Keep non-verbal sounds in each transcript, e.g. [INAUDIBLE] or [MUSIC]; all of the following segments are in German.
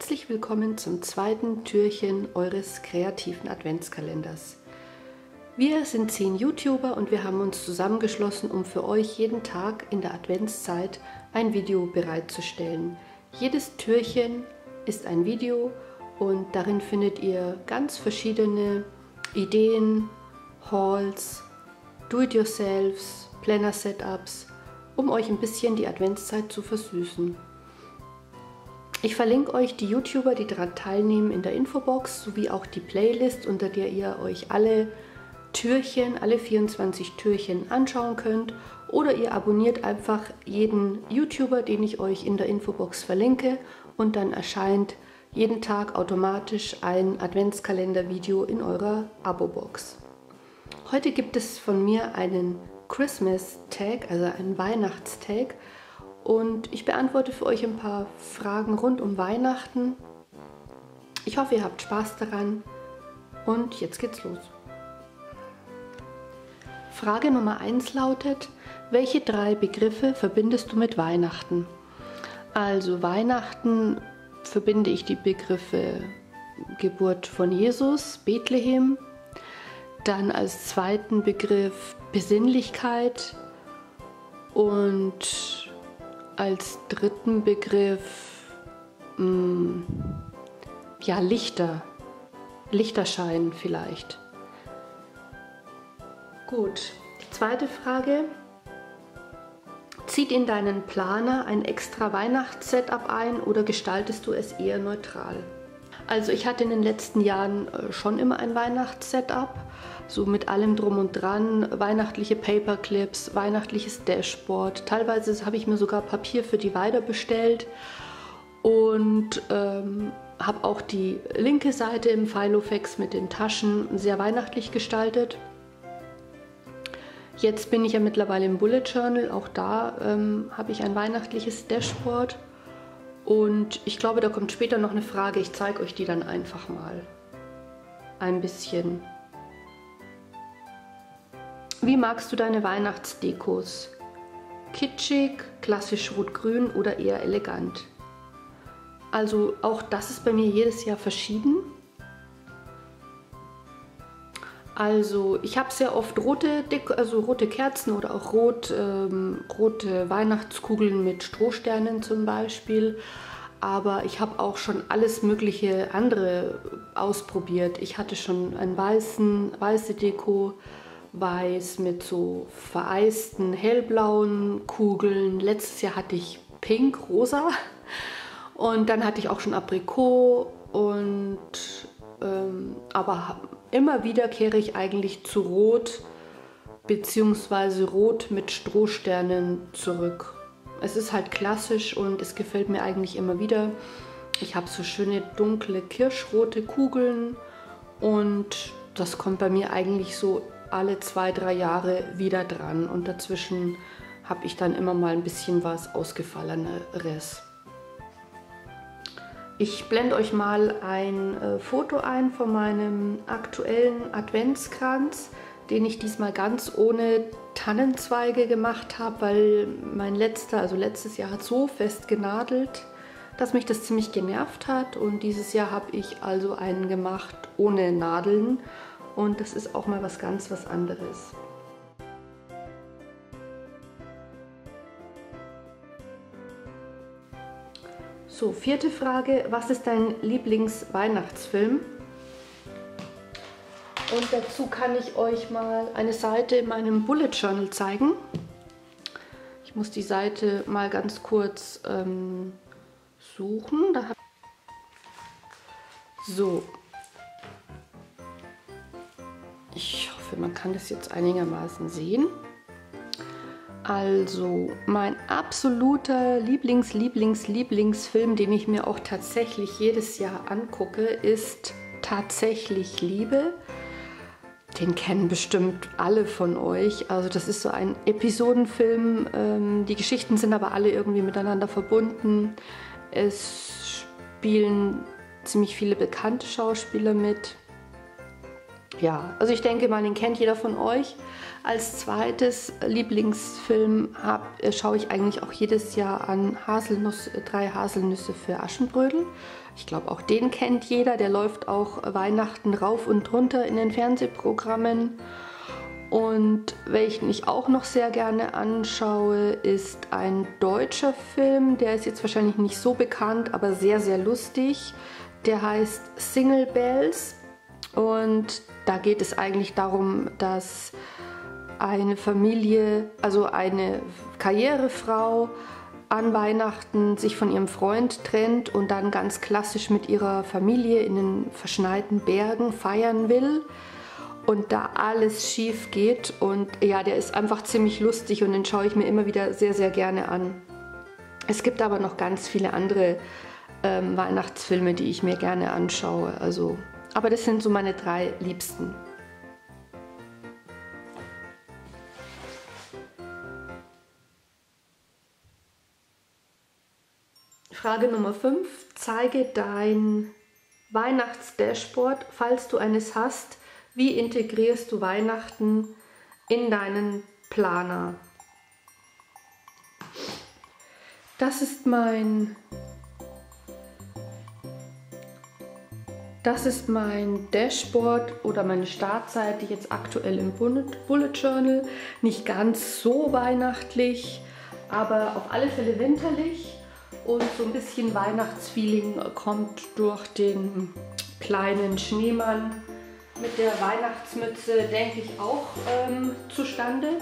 herzlich willkommen zum zweiten Türchen eures kreativen Adventskalenders. Wir sind zehn YouTuber und wir haben uns zusammengeschlossen, um für euch jeden Tag in der Adventszeit ein Video bereitzustellen. Jedes Türchen ist ein Video und darin findet ihr ganz verschiedene Ideen, Hauls, Do-it-yourselfs, Planner-Setups, um euch ein bisschen die Adventszeit zu versüßen. Ich verlinke euch die YouTuber, die daran teilnehmen, in der Infobox, sowie auch die Playlist, unter der ihr euch alle Türchen, alle 24 Türchen anschauen könnt. Oder ihr abonniert einfach jeden YouTuber, den ich euch in der Infobox verlinke und dann erscheint jeden Tag automatisch ein Adventskalender-Video in eurer Abo-Box. Heute gibt es von mir einen Christmas Tag, also einen Weihnachtstag und ich beantworte für euch ein paar Fragen rund um Weihnachten. Ich hoffe, ihr habt Spaß daran und jetzt geht's los. Frage Nummer 1 lautet, welche drei Begriffe verbindest du mit Weihnachten? Also Weihnachten verbinde ich die Begriffe Geburt von Jesus, Bethlehem, dann als zweiten Begriff Besinnlichkeit und als dritten Begriff mh, mm, ja Lichter, Lichterschein vielleicht. Gut, die zweite Frage. Zieht in deinen Planer ein extra Weihnachtssetup ein oder gestaltest du es eher neutral? Also ich hatte in den letzten Jahren äh, schon immer ein Weihnachtssetup, so mit allem drum und dran, weihnachtliche Paperclips, weihnachtliches Dashboard. Teilweise habe ich mir sogar Papier für die Weide bestellt und ähm, habe auch die linke Seite im Filofax mit den Taschen sehr weihnachtlich gestaltet. Jetzt bin ich ja mittlerweile im Bullet Journal, auch da ähm, habe ich ein weihnachtliches Dashboard. Und ich glaube, da kommt später noch eine Frage. Ich zeige euch die dann einfach mal ein bisschen. Wie magst du deine Weihnachtsdekos? Kitschig, klassisch rot-grün oder eher elegant? Also auch das ist bei mir jedes Jahr verschieden. Also ich habe sehr oft rote, Deko, also rote Kerzen oder auch rot, ähm, rote Weihnachtskugeln mit Strohsternen zum Beispiel. Aber ich habe auch schon alles mögliche andere ausprobiert. Ich hatte schon einen weißen, weiße Deko, weiß mit so vereisten hellblauen Kugeln. Letztes Jahr hatte ich pink, rosa. Und dann hatte ich auch schon Aprikot und ähm, aber immer wieder kehre ich eigentlich zu Rot bzw. Rot mit Strohsternen zurück. Es ist halt klassisch und es gefällt mir eigentlich immer wieder. Ich habe so schöne dunkle kirschrote Kugeln und das kommt bei mir eigentlich so alle zwei, drei Jahre wieder dran und dazwischen habe ich dann immer mal ein bisschen was Ausgefalleneres. Ich blende euch mal ein äh, Foto ein von meinem aktuellen Adventskranz, den ich diesmal ganz ohne Tannenzweige gemacht habe, weil mein letzter, also letztes Jahr hat so fest genadelt, dass mich das ziemlich genervt hat und dieses Jahr habe ich also einen gemacht ohne Nadeln und das ist auch mal was ganz was anderes. So, vierte Frage. Was ist dein Lieblingsweihnachtsfilm? Und dazu kann ich euch mal eine Seite in meinem Bullet Journal zeigen. Ich muss die Seite mal ganz kurz ähm, suchen. so. Ich hoffe, man kann das jetzt einigermaßen sehen. Also, mein absoluter Lieblings, Lieblings, Lieblingsfilm, den ich mir auch tatsächlich jedes Jahr angucke, ist Tatsächlich Liebe. Den kennen bestimmt alle von euch. Also, das ist so ein Episodenfilm. Ähm, die Geschichten sind aber alle irgendwie miteinander verbunden. Es spielen ziemlich viele bekannte Schauspieler mit. Ja, also ich denke mal, den kennt jeder von euch. Als zweites Lieblingsfilm hab, äh, schaue ich eigentlich auch jedes Jahr an Haselnuss, äh, drei Haselnüsse für Aschenbrödel. Ich glaube, auch den kennt jeder. Der läuft auch Weihnachten rauf und runter in den Fernsehprogrammen. Und welchen ich auch noch sehr gerne anschaue, ist ein deutscher Film. Der ist jetzt wahrscheinlich nicht so bekannt, aber sehr, sehr lustig. Der heißt Single Bells. Und da geht es eigentlich darum, dass eine Familie, also eine Karrierefrau, an Weihnachten sich von ihrem Freund trennt und dann ganz klassisch mit ihrer Familie in den verschneiten Bergen feiern will und da alles schief geht. Und ja, der ist einfach ziemlich lustig und den schaue ich mir immer wieder sehr, sehr gerne an. Es gibt aber noch ganz viele andere ähm, Weihnachtsfilme, die ich mir gerne anschaue. Also, aber das sind so meine drei liebsten. Frage Nummer 5. Zeige dein Weihnachtsdashboard, falls du eines hast. Wie integrierst du Weihnachten in deinen Planer? Das ist mein Das ist mein Dashboard oder meine Startseite jetzt aktuell im Bullet Journal. Nicht ganz so weihnachtlich, aber auf alle Fälle winterlich. Und so ein bisschen Weihnachtsfeeling kommt durch den kleinen Schneemann mit der Weihnachtsmütze, denke ich, auch ähm, zustande.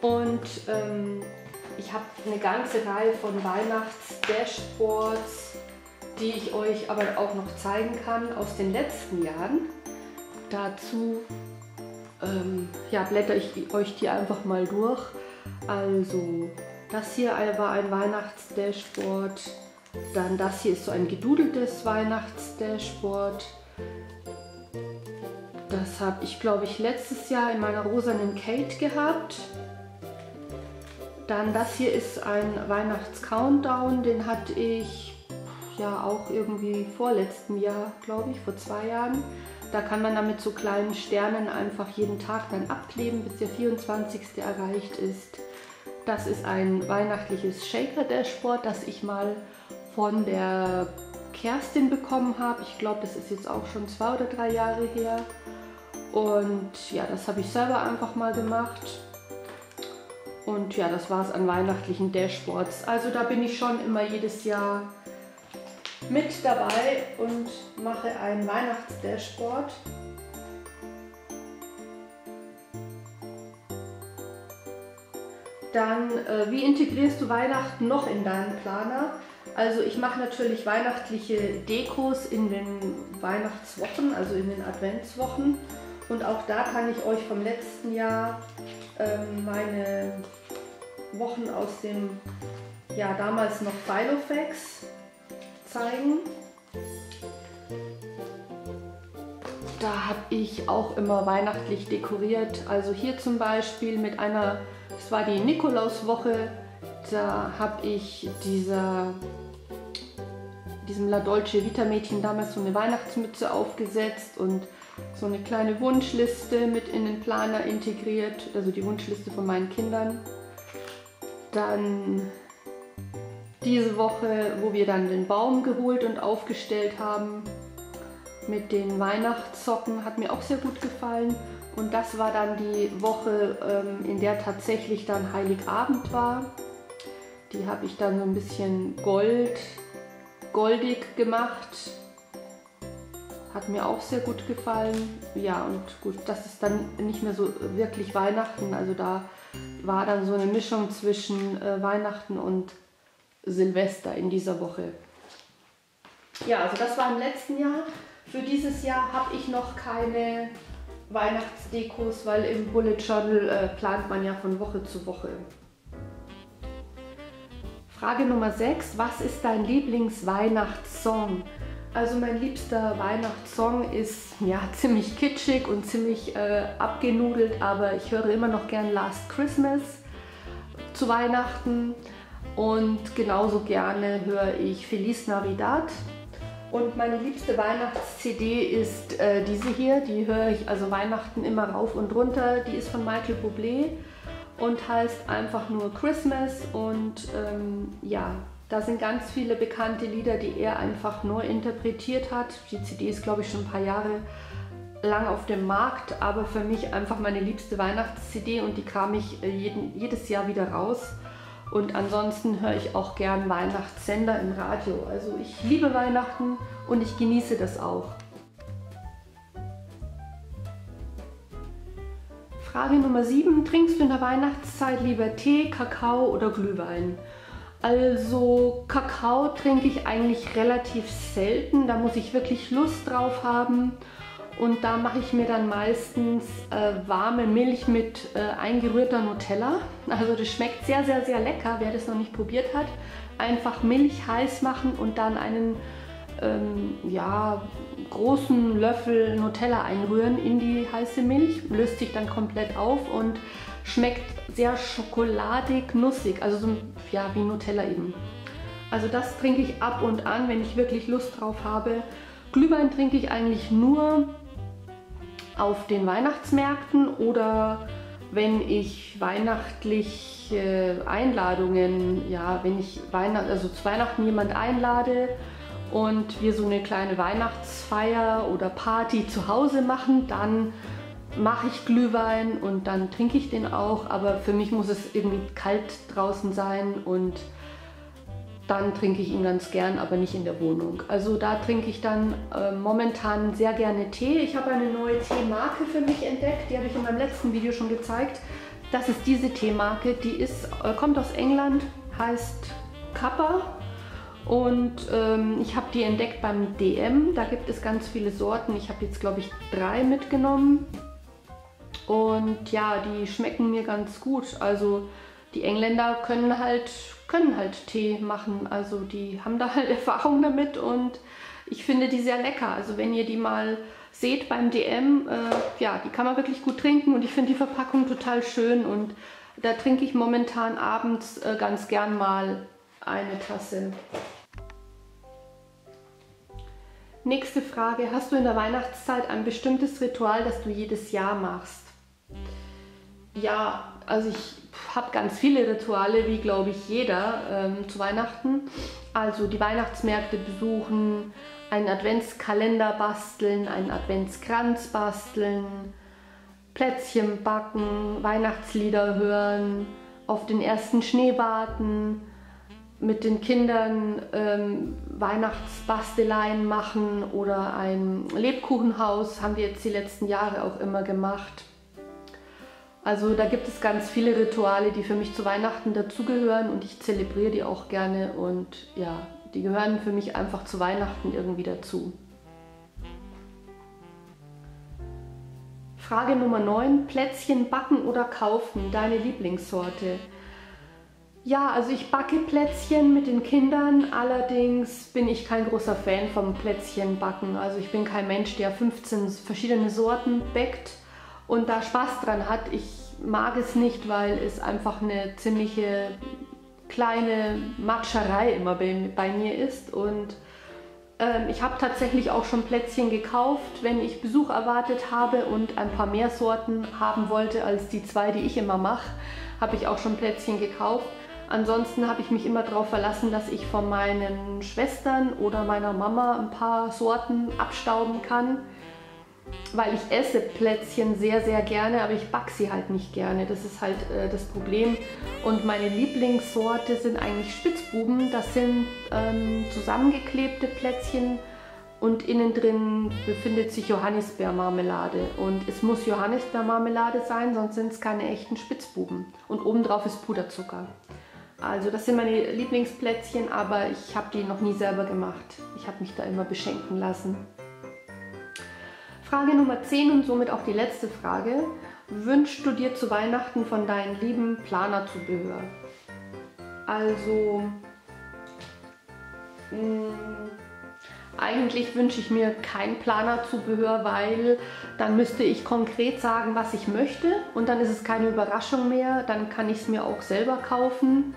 Und ähm, ich habe eine ganze Reihe von Weihnachts-Dashboards, die ich euch aber auch noch zeigen kann aus den letzten Jahren. Dazu ähm, ja, blätter ich euch die einfach mal durch. Also das hier war ein Weihnachtsdashboard. Dann das hier ist so ein gedudeltes Weihnachtsdashboard. Das habe ich, glaube ich, letztes Jahr in meiner rosanen Kate gehabt. Dann das hier ist ein Weihnachts-Countdown. Den hatte ich ja auch irgendwie vorletztem Jahr, glaube ich, vor zwei Jahren. Da kann man dann mit so kleinen Sternen einfach jeden Tag dann abkleben, bis der 24. erreicht ist. Das ist ein weihnachtliches Shaker-Dashboard, das ich mal von der Kerstin bekommen habe. Ich glaube, das ist jetzt auch schon zwei oder drei Jahre her. Und ja, das habe ich selber einfach mal gemacht. Und ja, das war es an weihnachtlichen Dashboards. Also da bin ich schon immer jedes Jahr mit dabei und mache ein Weihnachtsdashboard. Dann, äh, wie integrierst du Weihnachten noch in deinen Planer? Also ich mache natürlich weihnachtliche Dekos in den Weihnachtswochen, also in den Adventswochen. Und auch da kann ich euch vom letzten Jahr ähm, meine Wochen aus dem, ja damals noch Filofax zeigen. Da habe ich auch immer weihnachtlich dekoriert. Also hier zum Beispiel mit einer es war die Nikolauswoche. Da habe ich dieser, diesem La Dolce Vita Mädchen damals so eine Weihnachtsmütze aufgesetzt und so eine kleine Wunschliste mit in den Planer integriert, also die Wunschliste von meinen Kindern. Dann diese Woche, wo wir dann den Baum geholt und aufgestellt haben mit den Weihnachtssocken, hat mir auch sehr gut gefallen. Und das war dann die Woche, ähm, in der tatsächlich dann Heiligabend war. Die habe ich dann so ein bisschen gold, goldig gemacht. Hat mir auch sehr gut gefallen. Ja, und gut, das ist dann nicht mehr so wirklich Weihnachten. Also da war dann so eine Mischung zwischen äh, Weihnachten und Silvester in dieser Woche. Ja, also das war im letzten Jahr. Für dieses Jahr habe ich noch keine Weihnachtsdekos, weil im Bullet Journal äh, plant man ja von Woche zu Woche. Frage Nummer 6. Was ist dein Lieblingsweihnachtssong? Also mein liebster Weihnachtssong ist ja [LAUGHS] ziemlich kitschig und ziemlich äh, abgenudelt, aber ich höre immer noch gern Last Christmas zu Weihnachten und genauso gerne höre ich Feliz Navidad Und meine liebste Weihnachts-CD ist äh, diese hier. Die höre ich also Weihnachten immer rauf und runter. Die ist von Michael Bublé und heißt einfach nur Christmas. Und ähm, ja, da sind ganz viele bekannte Lieder, die er einfach neu interpretiert hat. Die CD ist, glaube ich, schon ein paar Jahre lang auf dem Markt, aber für mich einfach meine liebste Weihnachts-CD und die kam ich äh, jeden, jedes Jahr wieder raus. Und ansonsten höre ich auch gern Weihnachtssender im Radio. Also ich liebe Weihnachten und ich genieße das auch. Frage Nummer 7. Trinkst du in der Weihnachtszeit lieber Tee, Kakao oder Glühwein? Also Kakao trinke ich eigentlich relativ selten. Da muss ich wirklich Lust drauf haben. Und da mache ich mir dann meistens äh, warme Milch mit äh, eingerührter Nutella. Also das schmeckt sehr, sehr, sehr lecker, wer das noch nicht probiert hat. Einfach Milch heiß machen und dann einen ähm, ja, großen Löffel Nutella einrühren in die heiße Milch. Löst sich dann komplett auf und schmeckt sehr schokoladig, nussig. Also so ja, wie Nutella eben. Also das trinke ich ab und an, wenn ich wirklich Lust drauf habe. Glühwein trinke ich eigentlich nur auf den Weihnachtsmärkten oder wenn ich weihnachtliche Einladungen, ja, wenn ich Weihnacht, also zu Weihnachten jemand einlade und wir so eine kleine Weihnachtsfeier oder Party zu Hause machen, dann mache ich Glühwein und dann trinke ich den auch, aber für mich muss es irgendwie kalt draußen sein und dann trinke ich ihn ganz gern, aber nicht in der Wohnung. Also da trinke ich dann äh, momentan sehr gerne Tee. Ich habe eine neue Teemarke für mich entdeckt, die habe ich in meinem letzten Video schon gezeigt. Das ist diese Teemarke, die ist, äh, kommt aus England, heißt Kappa und ähm, ich habe die entdeckt beim DM. Da gibt es ganz viele Sorten. Ich habe jetzt glaube ich drei mitgenommen und ja, die schmecken mir ganz gut. Also die Engländer können halt, können halt Tee machen. Also die haben da halt [LAUGHS] Erfahrung damit und ich finde die sehr lecker. Also wenn ihr die mal seht beim DM, äh, ja, die kann man wirklich gut trinken und ich finde die Verpackung total schön und da trinke ich momentan abends äh, ganz gern mal eine Tasse. Nächste Frage. Hast du in der Weihnachtszeit ein bestimmtes Ritual, das du jedes Jahr machst? Ja, also ich habe ganz viele Rituale, wie glaube ich jeder ähm, zu Weihnachten. Also die Weihnachtsmärkte besuchen, einen Adventskalender basteln, einen Adventskranz basteln, Plätzchen backen, Weihnachtslieder hören, auf den ersten Schnee warten, mit den Kindern ähm, Weihnachtsbasteleien machen oder ein Lebkuchenhaus haben wir jetzt die letzten Jahre auch immer gemacht. Also da gibt es ganz viele Rituale, die für mich zu Weihnachten dazugehören und ich zelebriere die auch gerne und ja, die gehören für mich einfach zu Weihnachten irgendwie dazu. Frage Nummer 9. Plätzchen backen oder kaufen? Deine Lieblingssorte? Ja, also ich backe Plätzchen mit den Kindern, allerdings bin ich kein großer Fan vom Plätzchenbacken. Also ich bin kein Mensch, der 15 verschiedene Sorten backt und da Spaß dran hat. Ich mag es nicht, weil es einfach eine ziemliche kleine Matscherei immer bei, bei mir ist und ähm, ich habe tatsächlich auch schon Plätzchen gekauft, wenn ich Besuch erwartet habe und ein paar mehr Sorten haben wollte als die zwei, die ich immer mache, habe ich auch schon Plätzchen gekauft. Ansonsten habe ich mich immer darauf verlassen, dass ich von meinen Schwestern oder meiner Mama ein paar Sorten abstauben kann weil ich esse Plätzchen sehr, sehr gerne, aber ich backe sie halt nicht gerne. Das ist halt äh, das Problem. Und meine Lieblingssorte sind eigentlich Spitzbuben. Das sind ähm, zusammengeklebte Plätzchen und innen drin befindet sich Johannisbeermarmelade. Und es muss Johannisbeermarmelade sein, sonst sind es keine echten Spitzbuben. Und obendrauf ist Puderzucker. Also das sind meine Lieblingsplätzchen, aber ich habe die noch nie selber gemacht. Ich habe mich da immer beschenken lassen. Frage Nummer 10 und somit auch die letzte Frage. Wünschst du dir zu Weihnachten von deinen lieben Planerzubehör? Also, mh, mm, eigentlich wünsche ich mir kein Planerzubehör, weil dann müsste ich konkret sagen, was ich möchte und dann ist es keine Überraschung mehr. Dann kann ich es mir auch selber kaufen.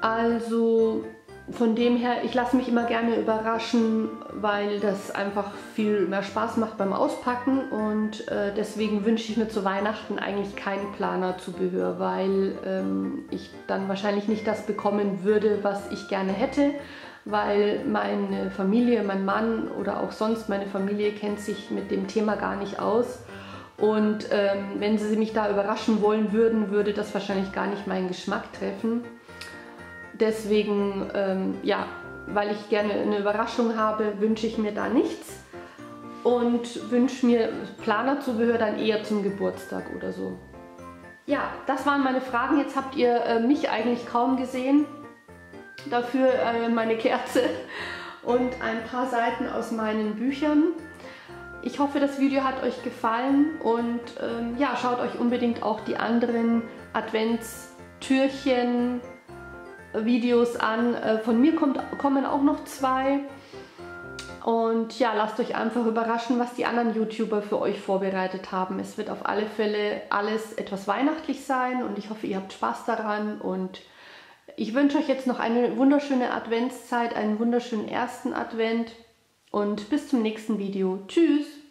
Also von dem her, ich lasse mich immer gerne überraschen, weil das einfach viel mehr Spaß macht beim Auspacken und äh, deswegen wünsche ich mir zu Weihnachten eigentlich kein Planerzubehör, weil ähm, ich dann wahrscheinlich nicht das bekommen würde, was ich gerne hätte, weil meine Familie, mein Mann oder auch sonst meine Familie kennt sich mit dem Thema gar nicht aus. Und ähm, wenn sie mich da überraschen wollen würden, würde das wahrscheinlich gar nicht meinen Geschmack treffen. Deswegen, ähm, ja, weil ich gerne eine Überraschung habe, wünsche ich mir da nichts und wünsche mir Planerzubehör dann eher zum Geburtstag oder so. Ja, das waren meine Fragen. Jetzt habt ihr äh, mich eigentlich kaum gesehen. Dafür äh, meine Kerze [LAUGHS] und ein paar Seiten aus meinen Büchern. Ich hoffe, das Video hat euch gefallen und ähm, ja, schaut euch unbedingt auch die anderen Adventstürchen Videos an. Äh, von mir kommt, kommen auch noch zwei. Und ja, lasst euch einfach überraschen, was die anderen YouTuber für euch vorbereitet haben. Es wird auf alle Fälle alles etwas weihnachtlich sein und ich hoffe, ihr habt Spaß daran. Und ich wünsche euch jetzt noch eine wunderschöne Adventszeit, einen wunderschönen ersten Advent und bis zum nächsten Video. Tschüss!